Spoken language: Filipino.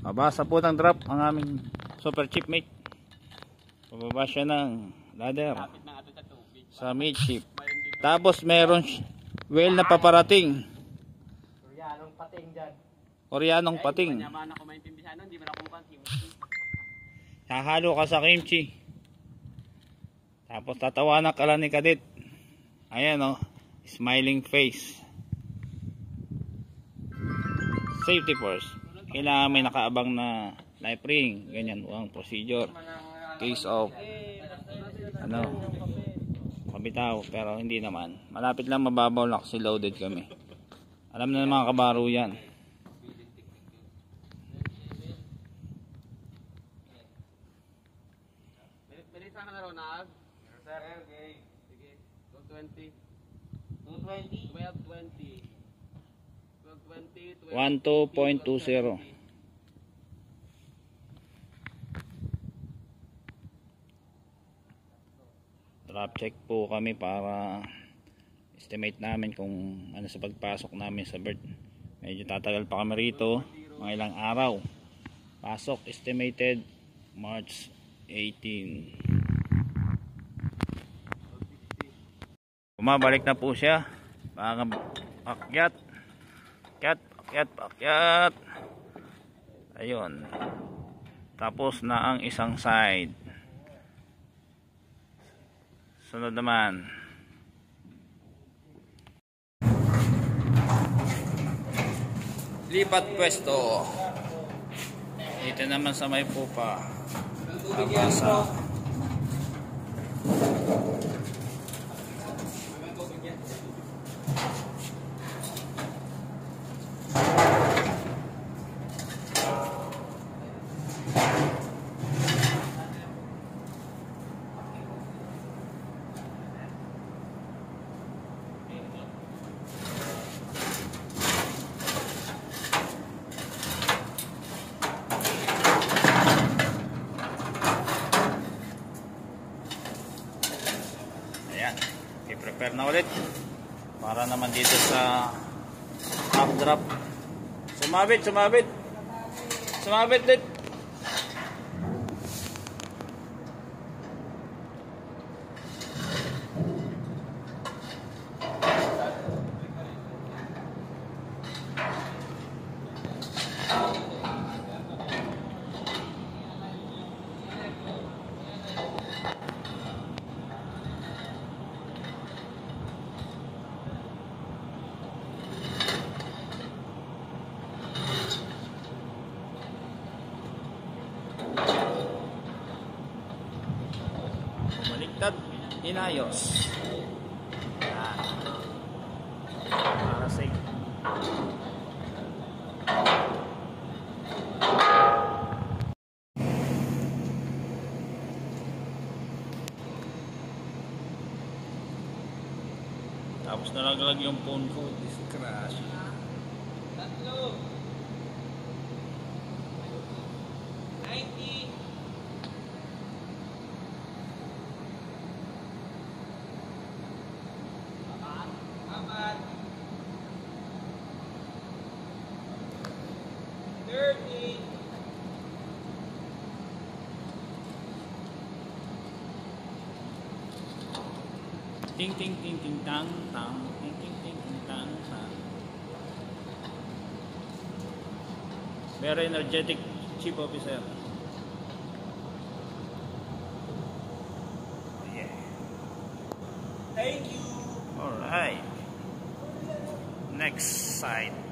Mabasa po ng drop ang aming super chipmate. Pababa siya ng ladder sa midship. Tapos meron whale na paparating. Koreanong pating dyan. Koreanong pating. Hahalo ka sa kimchi. Tapos tatawanan ka lang ni Kadit. Ayan oh. Smiling face. Safety first. Kailangan may nakaabang na life ring. Ganyan ang procedure. Case of ano kabitaw pero hindi naman. Malapit lang mababaw lang kasi loaded kami. Alam na ng mga kabaro yan. Bilis ka na Ronald. Sir, okay. Sige. 220. 220. 1220. 1220. 12.20. Drop check po kami para estimate namin kung ano sa pagpasok namin sa bird. Medyo tatagal pa kami rito, mga ilang araw. Pasok estimated March 18. Bumabalik na po siya. Mga akyat. Akyat, akyat, akyat. Ayun. Tapos na ang isang side. Sunod naman. Lipat pwesto. Dito naman sa may pupa. Abasa. I-prepare na ulit. Para naman dito sa top drop. Sumabit, sumabit. Sumabit dit. Baliktad. Inayos. Ayan. Para safe. Tapos nalaglag yung phone ko. This crash. Tatlo. Ting ting ting ting tang tang ting ting ting ting tang tang. Very energetic chief officer. Yeah. Thank you. All right. Next side.